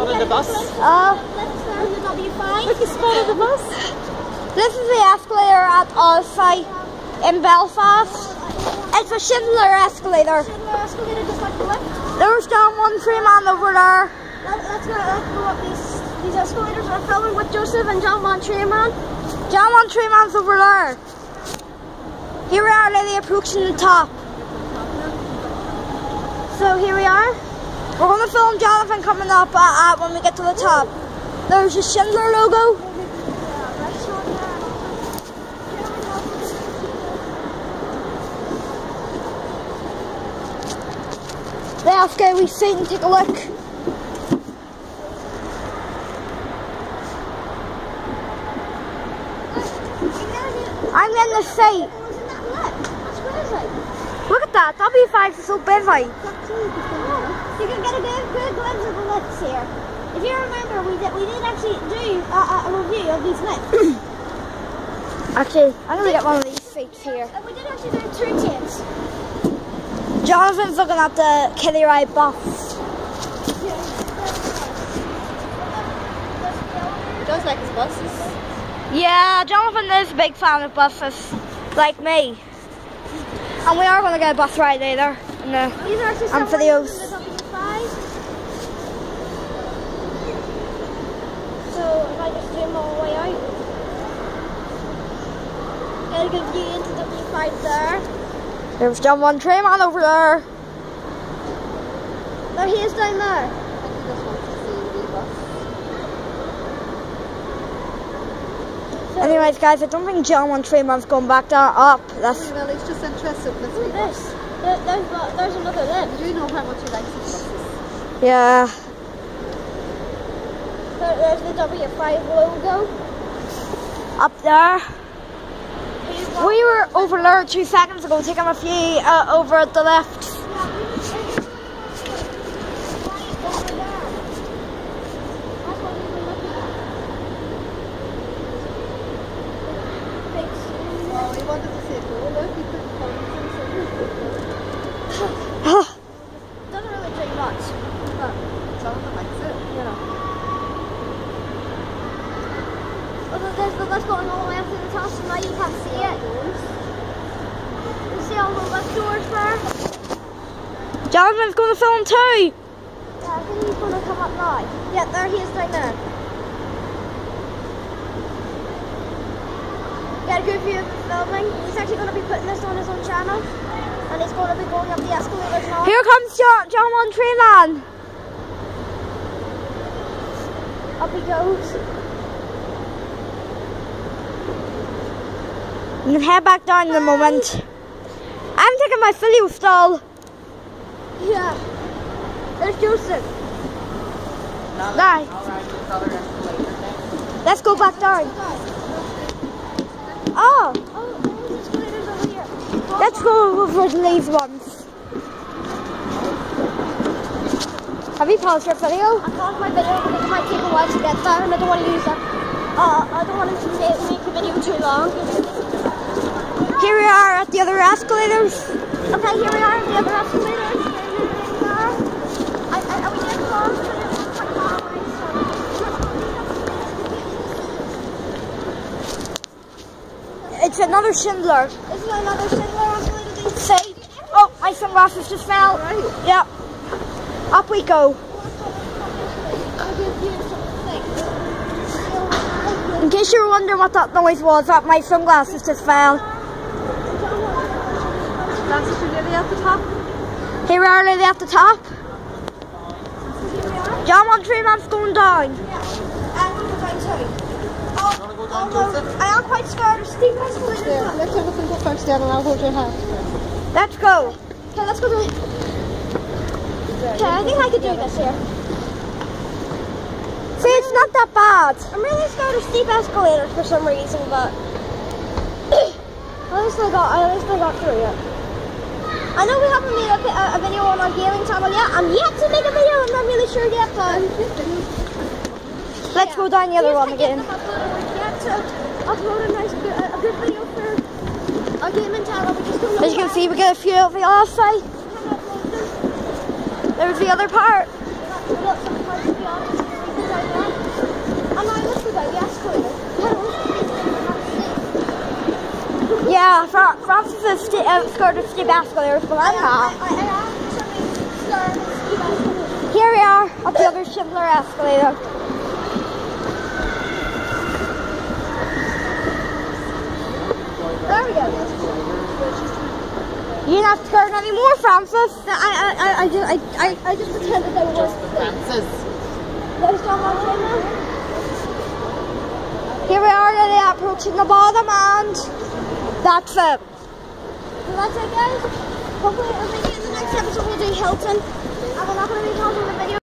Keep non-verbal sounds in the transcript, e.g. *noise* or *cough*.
spotted the bus. Uh, on the W5. Look, you spotted the bus. this is the escalator at Alfie in Belfast. It's a Schindler escalator. Schindler escalator just like the lift. There's John one three man over there. Go, let's go up these, these escalators are filling with Joseph and Jon Mon Train Man. John three over there. Here we are nearly approaching the top. So here we are. We're going to film Jonathan coming up uh, uh, when we get to the top. There's a Schindler logo. Let's go we seat and take a look. I'm in the seat. Look at that, W5 is so busy. You can get a good, good glimpse of the lifts here. If you remember, we did we did actually do uh, a review of these lifts. *coughs* Actually, I'm gonna get one of these seats here. and we did actually do two tips. Jonathan's looking at the Kitty Ride bus. He does like his buses. Yeah, Jonathan is a big fan of buses, like me. And we are going to get a bus ride later. No. These are actually And for some the ones oath. in the W5. So if I just zoom all the way out, get a good view into W5 there. There's Jon Mon Train Man over there. There he is down there. I think he just wants to see the bus. Anyways, guys, I don't think Jon Mon Train Man's going back down up. That's Well, he's just interested in this Look wee at this. There, there's, there's another lift. You know how much he likes his buses. yeah. There, there's the W5 logo. Up there. We were over there two seconds ago taking a few uh, over at the left. Oh, he wanted to see it go. Look, he put phones Doesn't really drink much. But, Jonathan likes it. you know. The lift going all the way up to the top, so now you can see it. You see all the lift doors there? Jonathan's going to film too. Yeah, I think he's going to come up now. Yeah, there he is down there. Get a good view of the filming. He's actually going to be putting this on his own channel. And he's going to be going up the escalators now. Here comes John, Jon Mon Train Man. Up he goes. I'm going to head back down in a moment. I'm taking my filio stall. Yeah. There's Joseph. Now Right. Let's go back down. Oh, Oh, those escalators over here. let's go over these ones. Have you paused your video? I paused my video because it might take a while to get there and I don't want to use it. Uh, I don't want to make, make the video too long. Here we are at the other escalators. Okay, here we are at the other escalators. I, I, I, we did pause, but it was quite far so. It's another Schindler. Is another Schindler escalator. Say, oh, my sunglasses just fell. Yep. Up we go. I'll give you something. In case you were wondering what that noise was, that my sunglasses just fell. Glasses are nearly at the top. Here we are nearly at the top. Here we are. Jon Mon Train Man's going down. Yeah. And we go down too. Oh, You wanna go down, although Joseph? I am quite scared of steep escalators. There, but- let Jonathan go first then and I'll hold your hand. Let's go. Okay, let's go to. Okay, I think I could do this here. See, it's not that bad. I'm really scared of steep escalators for some reason, but at least I got, at least I got through it. I know we haven't made a, a, a video on our gaming channel yet. I'm yet to make a video. I'm not really sure yet, but... Let's yeah. go down the other one again. A. As you can see, we got a few of the other. There's the other part. Yeah, Fra- Frances is st- uh, scared of steep escalators, but I'm I, not. I, I actually started to ski Here we are up the other Schindler escalator. There we go. You're not scared anymore, Frances. I, I, I, I, just, I, I, I just pretended they were Francis. There's John Montana. Here we are nearly approaching the bottom and that's it. So that's it, guys. Hopefully, I think in the next episode we'll do Hilton. And we're not going to be talking the video.